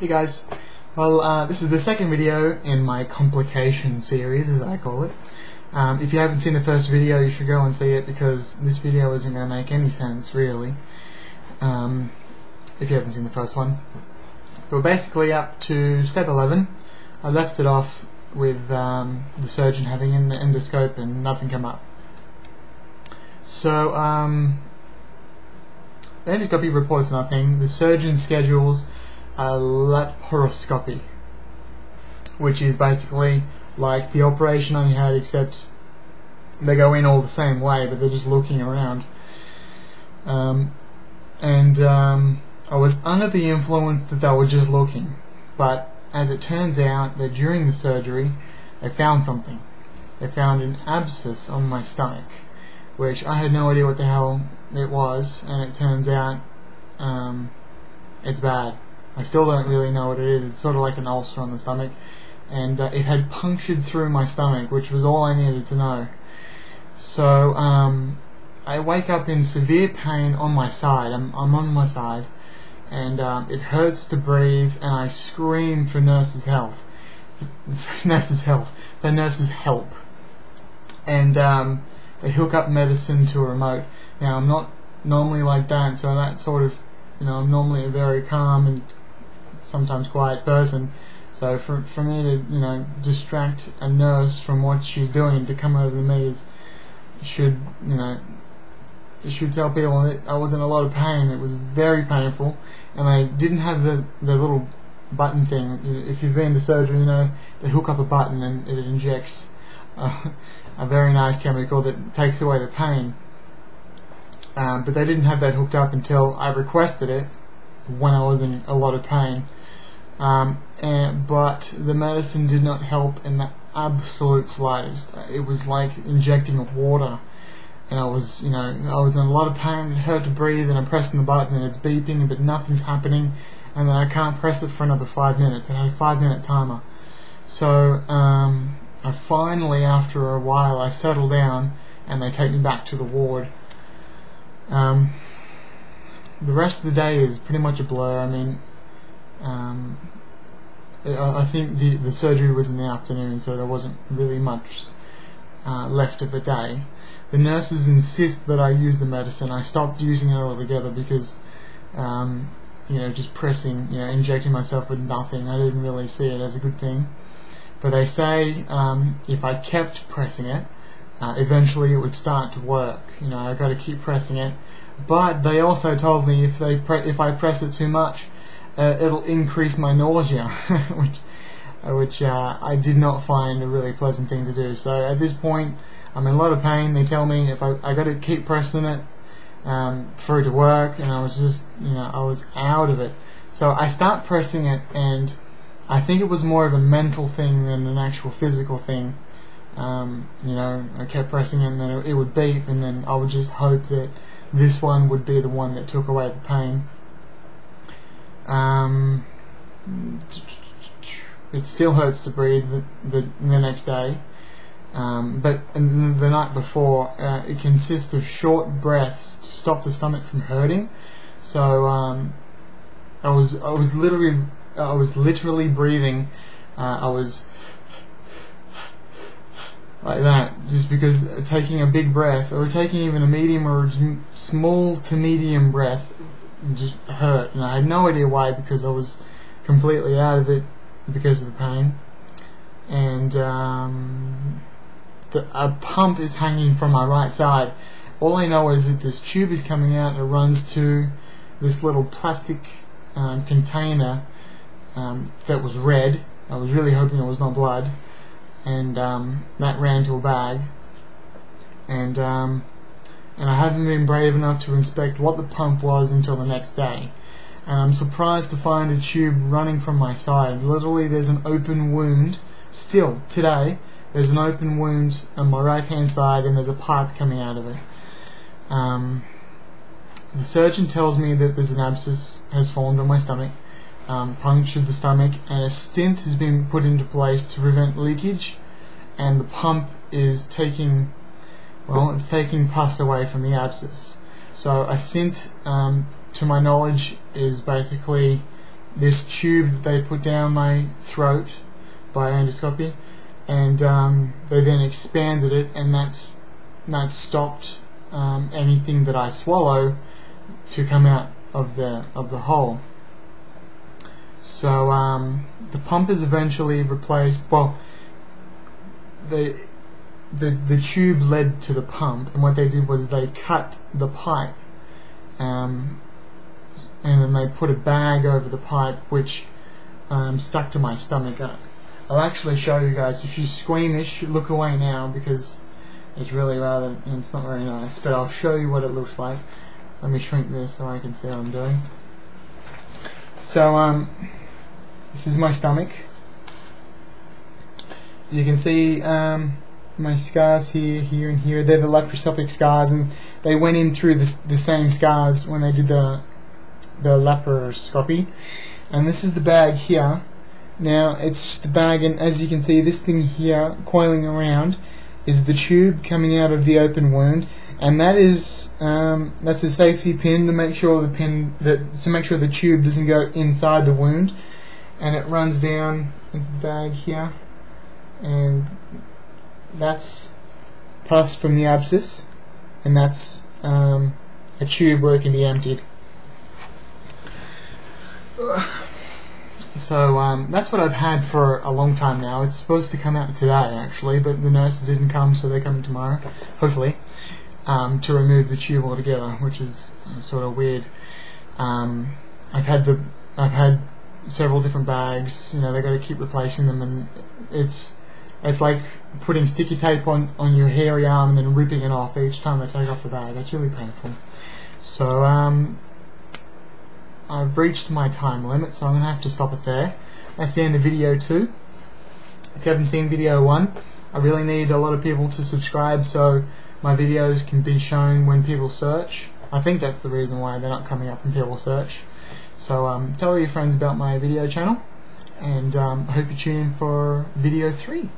Hey guys, well uh, this is the second video in my complication series as I call it. Um, if you haven't seen the first video you should go and see it because this video isn't going to make any sense really um, if you haven't seen the first one. We're basically up to step 11. I left it off with um, the surgeon having an endoscope and nothing came up. So um, the endoscopy reports nothing. The surgeon schedules a laparoscopy, which is basically like the operation I had, except they go in all the same way, but they're just looking around. Um, and um, I was under the influence that they were just looking, but as it turns out, that during the surgery, they found something. They found an abscess on my stomach, which I had no idea what the hell it was, and it turns out um, it's bad. I still don't really know what it is. It's sort of like an ulcer on the stomach, and uh, it had punctured through my stomach, which was all I needed to know. So um, I wake up in severe pain on my side. I'm, I'm on my side, and um, it hurts to breathe, and I scream for nurse's health, nurse's health, for nurse's help, and um, they hook up medicine to a remote. Now I'm not normally like that, so that sort of, you know, I'm normally a very calm and sometimes quiet person. So for for me to you know distract a nurse from what she's doing to come over to me is should you know should tell people that I was in a lot of pain. It was very painful, and I didn't have the the little button thing. If you've been to surgery, you know they hook up a button and it injects a, a very nice chemical that takes away the pain. Um, but they didn't have that hooked up until I requested it when I was in a lot of pain. Um, and, but the medicine did not help in the absolute slightest. It was like injecting water. And I was, you know, I was in a lot of pain, it hurt to breathe, and I'm pressing the button and it's beeping, but nothing's happening. And then I can't press it for another five minutes. It had a five minute timer. So, um, I finally, after a while, I settle down and they take me back to the ward. Um, the rest of the day is pretty much a blur. I mean, um, I think the the surgery was in the afternoon, so there wasn't really much uh, left of the day. The nurses insist that I use the medicine. I stopped using it altogether because, um, you know, just pressing, you know, injecting myself with nothing. I didn't really see it as a good thing. But they say um, if I kept pressing it, uh, eventually it would start to work. You know, I've got to keep pressing it. But they also told me if they if I press it too much, uh, it'll increase my nausea, which which uh, I did not find a really pleasant thing to do. So at this point, I'm in a lot of pain. They tell me if I I got to keep pressing it um, for it to work, and I was just you know I was out of it. So I start pressing it, and I think it was more of a mental thing than an actual physical thing. Um, you know, I kept pressing it, and then it would beep, and then I would just hope that this one would be the one that took away the pain. Um, it still hurts to breathe the, the, the next day. Um, but the night before, uh, it consists of short breaths to stop the stomach from hurting. So um, I was I was literally I was literally breathing. Uh, I was like that, just because taking a big breath or taking even a medium or small to medium breath just hurt, and I had no idea why because I was completely out of it because of the pain, and um, the, a pump is hanging from my right side. All I know is that this tube is coming out and it runs to this little plastic um, container um, that was red. I was really hoping it was not blood and um, that ran to a bag. And um, and I haven't been brave enough to inspect what the pump was until the next day. And I'm surprised to find a tube running from my side. Literally, there's an open wound. Still, today, there's an open wound on my right hand side, and there's a pipe coming out of it. Um, the surgeon tells me that there's an abscess has formed on my stomach um, punctured the stomach and a stent has been put into place to prevent leakage and the pump is taking well it's taking pus away from the abscess so a stent um, to my knowledge is basically this tube that they put down my throat by endoscopy, and um, they then expanded it, and that's that stopped um, anything that I swallow to come out of the of the hole. So um, the pump is eventually replaced. Well, the the the tube led to the pump, and what they did was they cut the pipe, um, and then they put a bag over the pipe, which um, stuck to my stomach. Uh, I'll actually show you guys. If you squeamish, look away now because it's really rather, it's not very nice. But I'll show you what it looks like. Let me shrink this so I can see what I'm doing. So um, this is my stomach. You can see um, my scars here, here, and here. They're the laparoscopic scars, and they went in through the, the same scars when they did the the laparoscopy. And this is the bag here. Now it's the bag, and as you can see, this thing here coiling around is the tube coming out of the open wound, and that is um, that's a safety pin to make sure the pin that to make sure the tube doesn't go inside the wound, and it runs down into the bag here, and that's pus from the abscess, and that's um, a tube where it can be emptied. So um, that's what I've had for a long time now. It's supposed to come out today, actually, but the nurses didn't come, so they're coming tomorrow, hopefully, um, to remove the tube altogether, which is sort of weird. Um, I've had the I've had several different bags. You know, they got to keep replacing them, and it's it's like putting sticky tape on on your hairy arm and then ripping it off each time they take off the bag. That's really painful. So um, I've reached my time limit, so I'm to have to stop it there. That's the end of video 2. If you haven't seen video 1, I really need a lot of people to subscribe so my videos can be shown when people search. I think that's the reason why they're not coming up when people search. So um, tell all your friends about my video channel, and um, I hope you tune in for video 3.